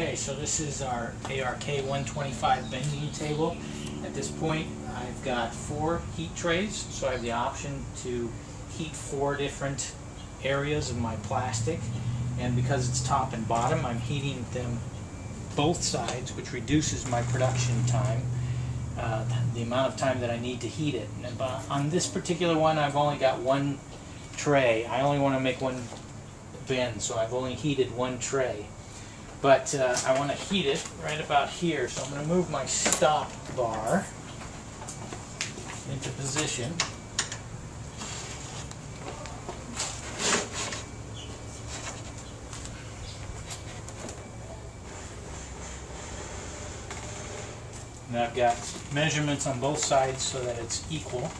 Okay, so this is our ARK 125 bending table. At this point, I've got four heat trays, so I have the option to heat four different areas of my plastic. And because it's top and bottom, I'm heating them both sides, which reduces my production time, uh, the amount of time that I need to heat it. And on this particular one, I've only got one tray. I only want to make one bend, so I've only heated one tray. But uh, I want to heat it right about here, so I'm going to move my stop bar into position. And I've got measurements on both sides so that it's equal.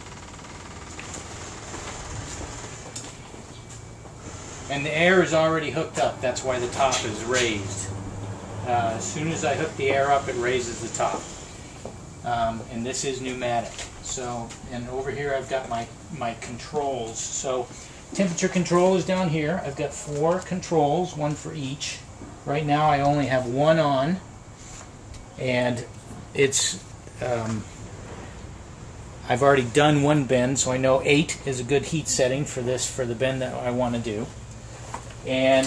And the air is already hooked up, that's why the top is raised. Uh, as soon as I hook the air up, it raises the top. Um, and this is pneumatic. So, and over here I've got my, my controls. So, temperature control is down here. I've got four controls, one for each. Right now I only have one on. And it's, um, I've already done one bend, so I know 8 is a good heat setting for this, for the bend that I want to do. And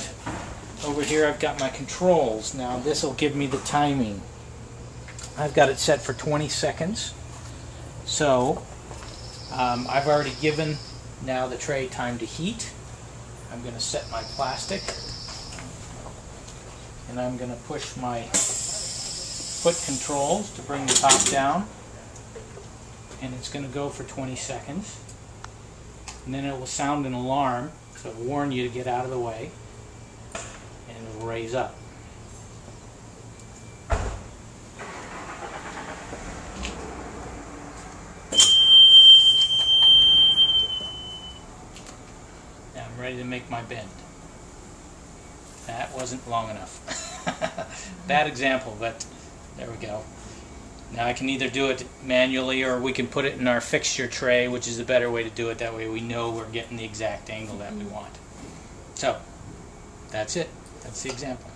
over here I've got my controls. Now this will give me the timing. I've got it set for 20 seconds. So um, I've already given now the tray time to heat. I'm going to set my plastic and I'm going to push my foot controls to bring the top down and it's going to go for 20 seconds and then it will sound an alarm so warn you to get out of the way and raise up. Now I'm ready to make my bend. That wasn't long enough. Bad example, but there we go. Now I can either do it manually or we can put it in our fixture tray, which is a better way to do it. That way we know we're getting the exact angle that we mm-hmm. want. So, that's it. That's the example.